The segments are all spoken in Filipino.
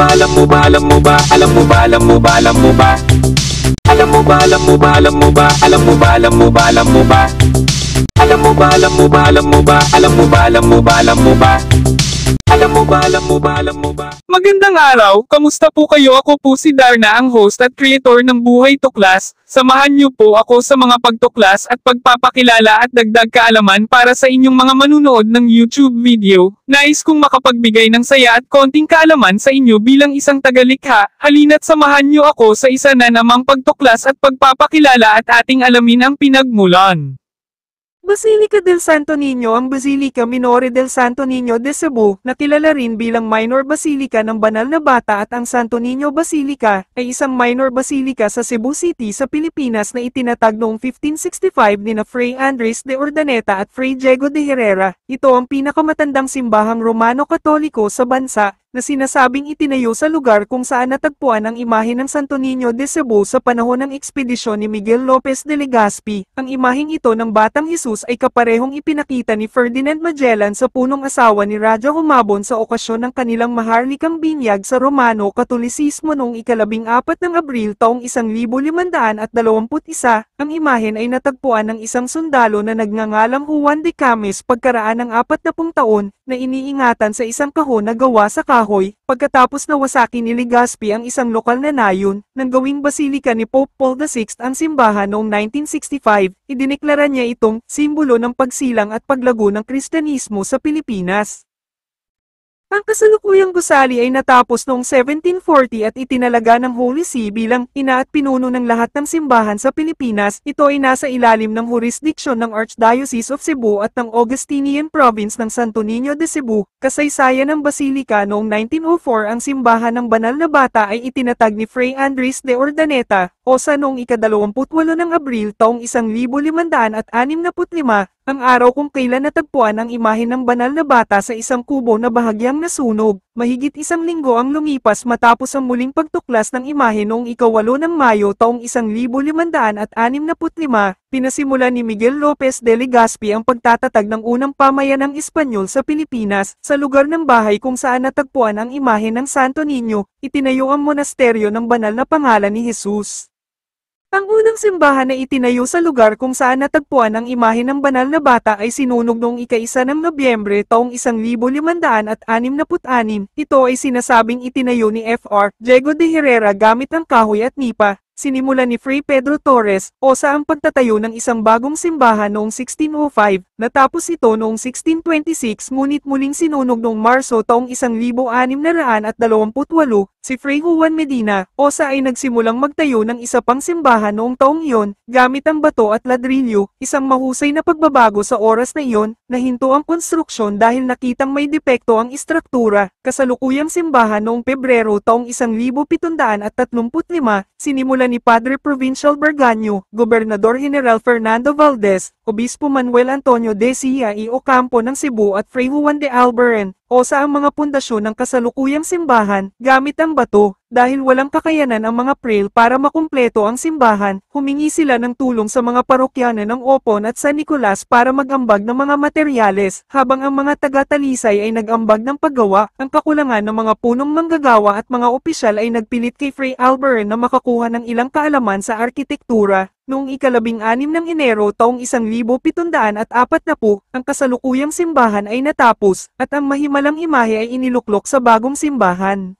ba, alam mo ba, alam mo ba, alam mo ba, alam mo ba, alam mo ba? Alam mo ba, alam mo ba, alam mo ba, alam mo ba, alam mo ba, alam mo ba? Alam mo ba, alam mo ba, alam mo ba, alam mo ba, alam mo ba, alam mo ba? Alam mo ba, alam mo ba, alam mo ba? Magandang araw, kamusta po kayo? Ako po si Darna ang host at creator ng Buhay Tuklas. Samahan niyo po ako sa mga pagtuklas at pagpapakilala at dagdag kaalaman para sa inyong mga manunood ng YouTube video. Nais kong makapagbigay ng saya at konting kaalaman sa inyo bilang isang tagalikha. Halina't samahan niyo ako sa isa na namang pagtuklas at pagpapakilala at ating alamin ang pinagmulan. Basilica del Santo Niño ang Basilica Minore del Santo Niño de Cebu, na kilala rin bilang minor basilica ng banal na bata at ang Santo Niño Basilica, ay isang minor basilica sa Cebu City sa Pilipinas na itinatag noong 1565 ni na Fray Andres de Urdaneta at Fray Diego de Herrera. Ito ang pinakamatandang simbahang Romano-Katoliko sa bansa, na sinasabing itinayo sa lugar kung saan natagpuan ang imahe ng Santo Niño de Cebu sa panahon ng ekspedisyon ni Miguel Lopez de Legazpi. Ang imaheng ito ng Batang Jesus ay kaparehong ipinakita ni Ferdinand Magellan sa punong asawa ni Raja Humabon sa okasyon ng kanilang maharlikang binyag sa Romano Katolisismo noong ikalabing apat ng Abril taong 1521. Ang imahen ay natagpuan ng isang sundalo na nagngangalang Juan de Cames pagkaraan ng apat na pung taon na iniingatan sa isang kahon na gawa sa kahoy, pagkatapos nawasaki ni Legazpi ang isang lokal na nayon, nang gawing basilika ni Pope Paul VI ang simbahan noong 1965, idineklara niya itong simbolo ng pagsilang at paglago ng Kristyanismo sa Pilipinas. Ang kasalukuyang gusali ay natapos noong 1740 at itinalaga ng Holy See bilang ina at pinuno ng lahat ng simbahan sa Pilipinas. Ito ay nasa ilalim ng jurisdiksyon ng Archdiocese of Cebu at ng Augustinian Province ng Santo Niño de Cebu. Kasaysayan ng Basilika noong 1904 ang simbahan ng banal na bata ay itinatag ni Fray Andres de Urdaneta, o sa noong ika-28 ng Abril taong 1565, ang araw kung kailan natagpuan ang imahe ng banal na bata sa isang kubo na bahagyang nasunog. Mahigit isang linggo ang lumipas matapos ang muling pagtuklas ng imahe noong ikawalo ng Mayo taong 1565, pinasimulan ni Miguel Lopez de Legazpi ang pagtatatag ng unang pamayanang Espanyol sa Pilipinas, sa lugar ng bahay kung saan natagpuan ang imahe ng Santo Niño, itinayo ang monasteryo ng banal na pangalan ni Jesus. Ang unang simbahan na itinayo sa lugar kung saan natagpuan ang imahe ng banal na bata ay sinunog noong ika-isa ng Nobyembre taong 1566. Ito ay sinasabing itinayo ni Fr. Diego de Herrera gamit ang kahoy at nipa, Sinimulan ni Fray Pedro Torres, o sa ang pagtatayo ng isang bagong simbahan noong 1605, natapos ito noong 1626 ngunit muling sinunog noong Marso taong 1628, si Fray Juan Medina, o sa ay nagsimulang magtayo ng isa pang simbahan noong taong iyon, gamit ang bato at ladrilyo, isang mahusay na pagbabago sa oras na iyon, nahinto ang konstruksyon dahil nakitang may depekto ang istruktura, kasalukuyang simbahan noong Pebrero taong 1735, sinimulan ni Padre Provincial Berganyo, Gobernador General Fernando Valdez, Obispo Manuel Antonio de Cia y Ocampo ng Cebu at Fray Juan de Albaran, o sa ang mga pundasyon ng kasalukuyang simbahan, gamit ang bato, dahil walang kakayanan ang mga prail para makumpleto ang simbahan, humingi sila ng tulong sa mga parokyana ng Opon at San Nicolas para magambag ng mga materyales, habang ang mga taga-talisay ay nagambag ng paggawa, ang kakulangan ng mga punong manggagawa at mga opisyal ay nagpilit kay Fray Albaran na makakuha ng ilang kaalaman sa arkitektura, Noong ikalabing anim ng Enero taong 1740, ang kasalukuyang simbahan ay natapos, at ang mahimalang imahe ay iniluklok sa bagong simbahan.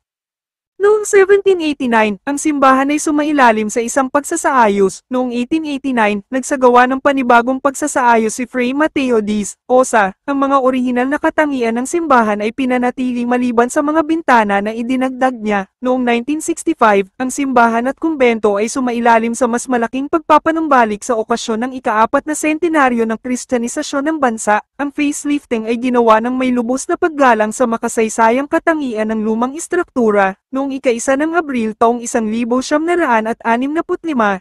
Noong 1789, ang simbahan ay sumailalim sa isang pagsasaayos. Noong 1889, nagsagawa ng panibagong pagsasaayos si Fray Mateo Diz, Osa. Ang mga orihinal na katangian ng simbahan ay pinanatili maliban sa mga bintana na idinagdag niya. Noong 1965, ang simbahan at kumbento ay sumailalim sa mas malaking pagpapanumbalik sa okasyon ng ikaapat na sentenaryo ng kristyanisasyon ng bansa. Ang facelifting ay ginawa ng may lubos na paggalang sa makasaysayang katangian ng lumang istruktura. Noong ika-isa ng Abril taong 1965,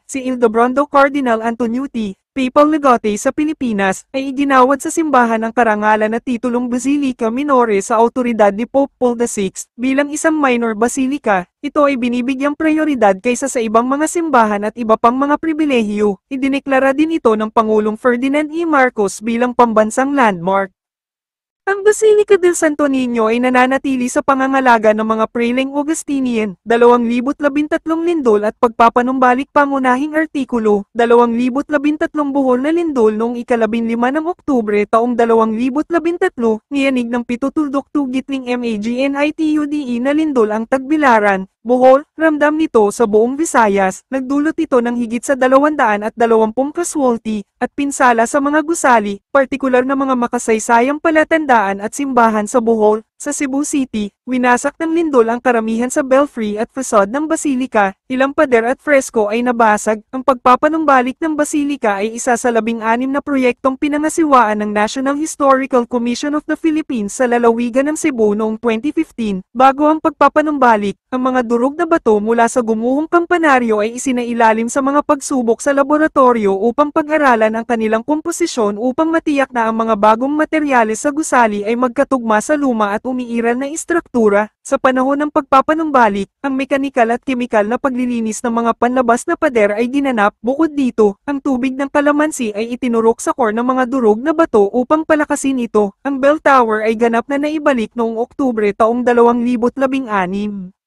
si Ildebrando Cardinal Antonucci, Papal Legate sa Pilipinas, ay iginawad sa simbahan ang karangalan na titulong Basilica Minore sa autoridad ni Pope Paul VI bilang isang minor basilica. Ito ay binibigyang prioridad kaysa sa ibang mga simbahan at iba pang mga pribilehiyo. Idineklara din ito ng Pangulong Ferdinand E. Marcos bilang pambansang landmark. Ang Basilica del Santo Niño ay nananatili sa pangangalaga ng mga preleng Augustinian, 2013 lindol at pagpapanumbalik pangunahing artikulo, 2013 buhol na lindol noong ikalabinlima ng Oktubre taong 2013, niyanig ng pitutuldok tugitling MAGNITUDE na lindol ang tagbilaran, Bohol, ramdam nito sa buong Visayas, nagdulot ito ng higit sa 220 casualty, at pinsala sa mga gusali, partikular na mga makasaysayang palatandaan at simbahan sa Bohol, sa Cebu City, winasak ng lindol ang karamihan sa belfry at facade ng basilika, ilang pader at fresko ay nabasag, ang pagpapanumbalik ng basilika ay isa sa labing-anim na proyektong pinangasiwaan ng National Historical Commission of the Philippines sa lalawigan ng Cebu noong 2015, bago ang pagpapanumbalik, ang mga durog na bato mula sa gumuhong kampanaryo ay isinailalim sa mga pagsubok sa laboratorio upang pag-aralan ang kanilang komposisyon upang matiyak na ang mga bagong materyales sa gusali ay magkatugma sa luma at umiiral na istruktura. Sa panahon ng pagpapanumbalik, ang mekanikal at kemikal na paglilinis ng mga panlabas na pader ay ginanap. Bukod dito, ang tubig ng kalamansi ay itinurok sa core ng mga durog na bato upang palakasin ito. Ang bell tower ay ganap na naibalik noong Oktubre taong 2016.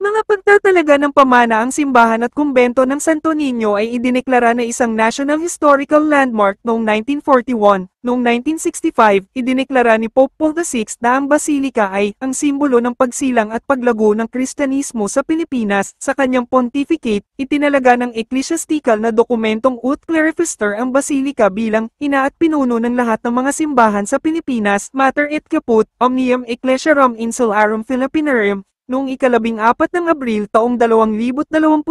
Mga pagtatalaga ng pamana ang simbahan at kumbento ng Santo Niño ay idineklara na isang National Historical Landmark noong 1941. Noong 1965, idineklara ni Pope Paul VI na ang basilika ay ang simbolo ng pagsilang at paglago ng Kristyanismo sa Pilipinas. Sa kanyang pontificate, itinalaga ng ecclesiastical na dokumentong Ut Clarifister ang basilika bilang ina at pinuno ng lahat ng mga simbahan sa Pilipinas, Mater et Caput, Omnium Ecclesiarum Insularum Philippinarum, Noong ikalabing apat ng Abril taong 2021,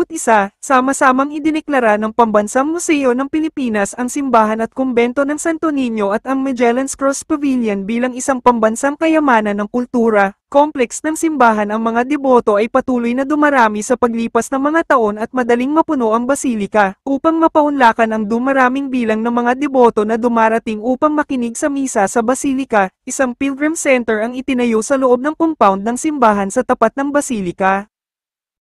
sama-samang idineklara ng Pambansang Museo ng Pilipinas ang simbahan at kumbento ng Santo Niño at ang Magellan's Cross Pavilion bilang isang pambansang kayamanan ng kultura. Complex ng simbahan ang mga deboto ay patuloy na dumarami sa paglipas ng mga taon at madaling mapuno ang basilika, upang mapaunlakan ang dumaraming bilang ng mga deboto na dumarating upang makinig sa misa sa basilika, isang pilgrim center ang itinayo sa loob ng compound ng simbahan sa tapat ng basilika.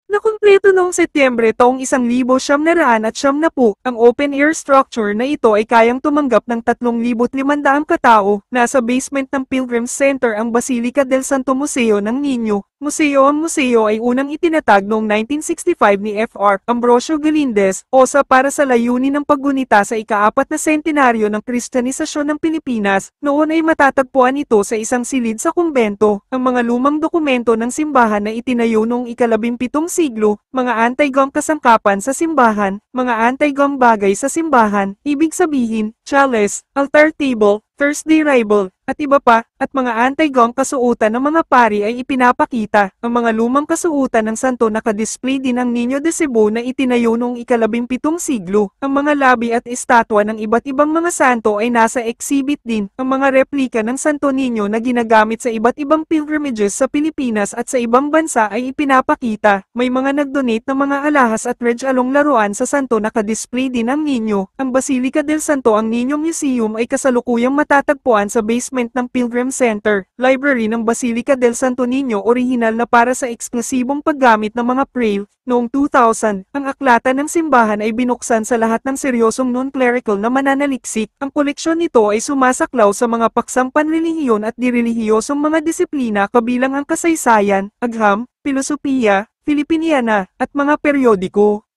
Nakumpleto noong Setyembre taong 1900 at siyam na po, ang open-air structure na ito ay kayang tumanggap ng 3,500 katao. Nasa basement ng Pilgrim Center ang Basilica del Santo Museo ng Niño. Museo ang museo ay unang itinatag noong 1965 ni Fr. Ambrosio Galindez, OSA para sa layunin ng paggunita sa ikaapat na sentenaryo ng Kristyanisasyon ng Pilipinas. Noon ay matatagpuan ito sa isang silid sa kumbento. Ang mga lumang dokumento ng simbahan na itinayo noong ikalabimpitong siglo, mga anti-gum kasangkapan sa simbahan, mga anti-gum bagay sa simbahan, ibig sabihin, chalice, altar table, Thursday Rival, at iba pa, at mga anti-gong kasuutan ng mga pari ay ipinapakita. Ang mga lumang kasuutan ng santo nakadisplay din ang Niño de Cebu na itinayo noong ikalabimpitong siglo. Ang mga labi at estatwa ng iba't ibang mga santo ay nasa exhibit din. Ang mga replika ng Santo Niño na ginagamit sa iba't ibang pilgrimages sa Pilipinas at sa ibang bansa ay ipinapakita. May mga nagdonate ng mga alahas at along laruan sa santo nakadisplay din ang Niño. Ang Basilica del Santo ang Niño Museum ay kasalukuyang matatagpuan sa basement ng Pilgrim Center, library ng Basilica del Santo Niño orihinal na para sa eksklusibong paggamit ng mga prail. Noong 2000, ang aklatan ng simbahan ay binuksan sa lahat ng seryosong non-clerical na mananaliksik. Ang koleksyon nito ay sumasaklaw sa mga paksang panrelihiyon at direlihiyosong mga disiplina kabilang ang kasaysayan, agham, filosofiya, Filipiniana, at mga periodiko.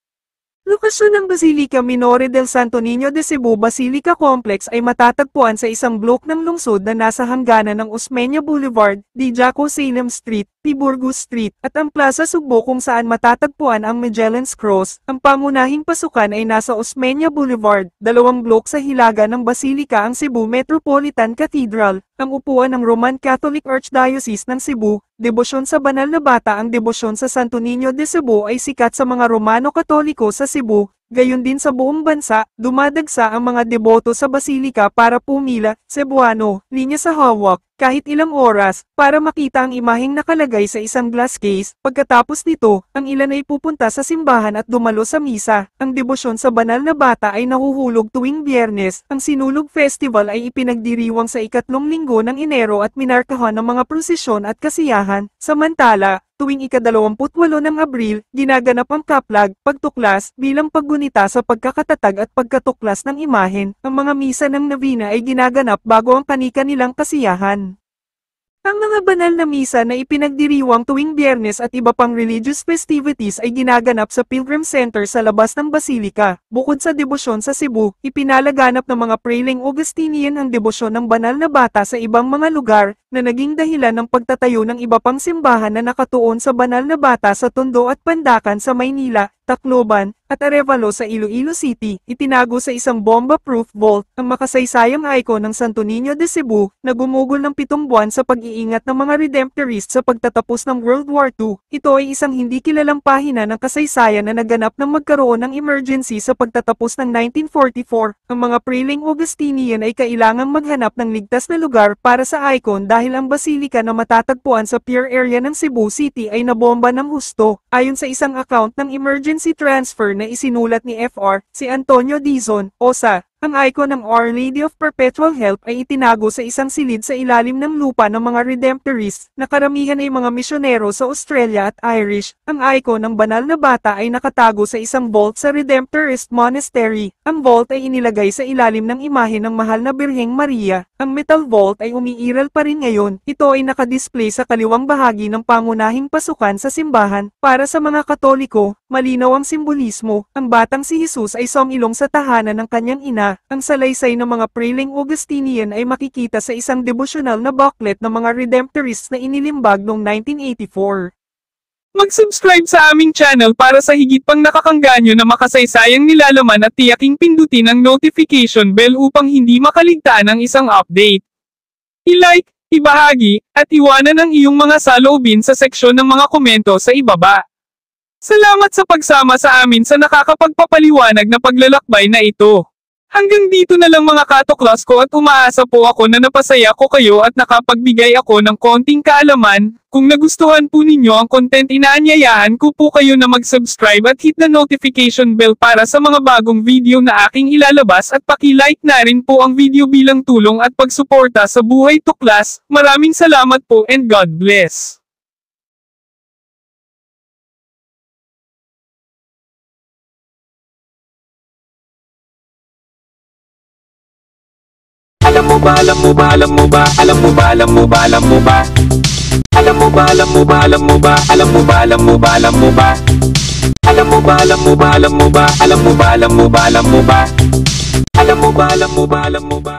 Lokasyon ng Basilica Minore del Santo Niño de Cebu Basilica Complex ay matatagpuan sa isang blok ng lungsod na nasa hangganan ng Osmeña Boulevard, Di Jaco Salem Street, Tiburgus Street, at ang Plaza Sugbo kung saan matatagpuan ang Magellan's Cross. Ang pangunahing pasukan ay nasa Osmeña Boulevard, dalawang blok sa hilaga ng Basilica ang Cebu Metropolitan Cathedral, ang upuan ng Roman Catholic Archdiocese ng Cebu, debosyon sa banal na bata ang debosyon sa Santo Niño de Cebu ay sikat sa mga Romano Katoliko sa Cebu, gayon din sa buong bansa, dumadagsa ang mga deboto sa basilika para pumila, Cebuano, linya sa hawak, kahit ilang oras, para makita ang imaheng nakalagay sa isang glass case, pagkatapos nito, ang ilan ay pupunta sa simbahan at dumalo sa misa. Ang debosyon sa banal na bata ay nahuhulog tuwing biyernes, ang Sinulog Festival ay ipinagdiriwang sa ikatlong linggo ng Enero at minarkahan ng mga prosesyon at kasiyahan. Samantala, tuwing ikadalawamputwalo ng Abril, ginaganap ang kaplag, pagtuklas, bilang paggunita sa pagkakatatag at pagkatuklas ng imahen. Ang mga misa ng Navina ay ginaganap bago ang panika-nilang kasiyahan. Ang mga banal na misa na ipinagdiriwang tuwing biyernes at iba pang religious festivities ay ginaganap sa Pilgrim Center sa labas ng Basilika. Bukod sa debosyon sa Cebu, ipinalaganap ng mga Prailing Augustinian ang debosyon ng banal na bata sa ibang mga lugar, na naging dahilan ng pagtatayo ng iba pang simbahan na nakatuon sa banal na bata sa Tondo at Pandakan sa Maynila, Tacloban, at Arevalo sa Iloilo City, itinago sa isang bomba-proof vault ang makasaysayang icon ng Santo Niño de Cebu na gumugol ng pitong buwan sa pag-iingat ng mga Redemptorists sa pagtatapos ng World War II. Ito ay isang hindi kilalang pahina ng kasaysayan na naganap ng magkaroon ng emergency sa pagtatapos ng 1944. Ang mga Prailing Augustinian ay kailangang maghanap ng ligtas na lugar para sa icon dahil ang basilika na matatagpuan sa pier area ng Cebu City ay nabomba ng husto. Ayon sa isang account ng emergency transfer na isinulat ni FR, si Antonio Dizon, OSA, ang icon ng Our Lady of Perpetual Help ay itinago sa isang silid sa ilalim ng lupa ng mga Redemptorists, na karamihan ay mga misyonero sa Australia at Irish. Ang icon ng banal na bata ay nakatago sa isang vault sa Redemptorist Monastery. Ang vault ay inilagay sa ilalim ng imahe ng mahal na Birheng Maria. Ang metal vault ay umiiral pa rin ngayon. Ito ay nakadisplay sa kaliwang bahagi ng pangunahing pasukan sa simbahan. Para sa mga Katoliko, malinaw ang simbolismo. Ang batang si Jesus ay sumilong sa tahanan ng kanyang ina. Ang salaysay ng mga Prailing Augustinian ay makikita sa isang devotional na booklet ng mga Redemptorists na inilimbag noong 1984. Mag-subscribe sa aming channel para sa higit pang nakakangganyo na makasaysayang nilalaman at tiyaking pindutin ang notification bell upang hindi makaligtaan ang isang update. I-like, ibahagi, at iwanan ang iyong mga saloobin sa seksyon ng mga komento sa ibaba. Salamat sa pagsama sa amin sa nakakapagpapaliwanag na paglalakbay na ito. Hanggang dito na lang mga katoklas ko at umaasa po ako na napasaya ko kayo at nakapagbigay ako ng konting kaalaman. Kung nagustuhan po ninyo ang content inaanyayahan ko po kayo na mag-subscribe at hit the notification bell para sa mga bagong video na aking ilalabas at paki-like na rin po ang video bilang tulong at pagsuporta sa buhay tuklas. Maraming salamat po and God bless. Mo ba, alam mo ba, alam mo ba, alam mo ba, alam mo ba, alam mo ba? Alam mo ba, alam mo ba, alam mo ba, alam mo ba, alam mo ba, alam mo ba? Alam mo ba, alam mo ba, alam mo ba, alam mo ba, alam mo ba, alam mo ba? Alam mo ba, alam mo ba, alam mo ba?